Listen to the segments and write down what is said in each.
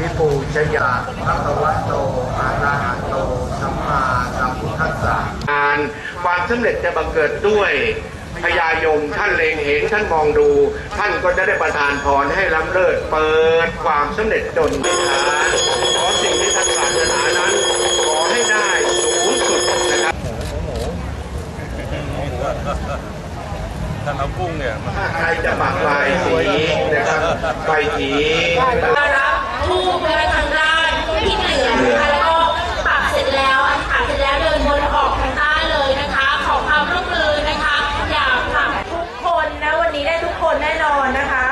มมังอะภิปูชยาพระคะวะโตอะระหะโตสัมมาสัมพุทธัสสะการความสำเร็จจะบังเกิดด้วยพญายมท่านเล็งเห็นท่านมองดู ท่านก็จะได้ประทานพรให้ล้ำเลิศเปิดความสำเร็จจนไม่ทานขอสิ่งที่ท่านปรารถนานั้น ขอให้ได้สูงสุดนะครับท่านเอากุ้งเนี่ยมาถ้าใครจะปักลายสีนะครับใบสีมารับ ทูบนะคะทางด้านที่เหนือนะคะแล้วก็ปักเสร็จแล้วอธิษฐานเสร็จแล้วเดินบนออกทางใต้เลยนะคะ ขอความร่วมมือนะคะ อย่าผลักทุกคนนะวันนี้ได้ทุกคนแน่นอนนะคะ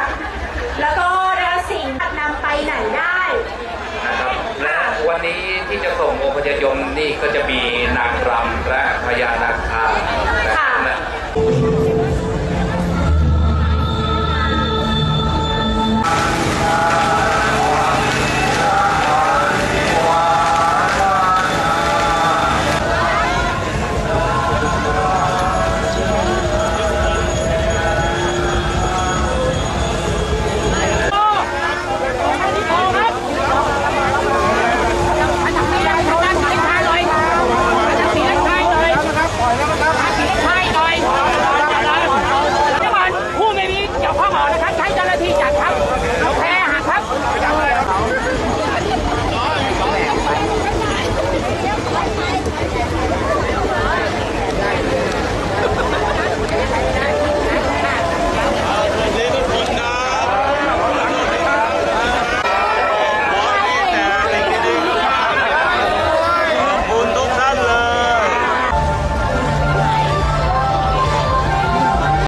แล้วก็นะสิ่งนำไปไหนได้ นะครับและวันนี้ที่จะส่งองค์พญายมนี่ก็จะมีนางรำและพญา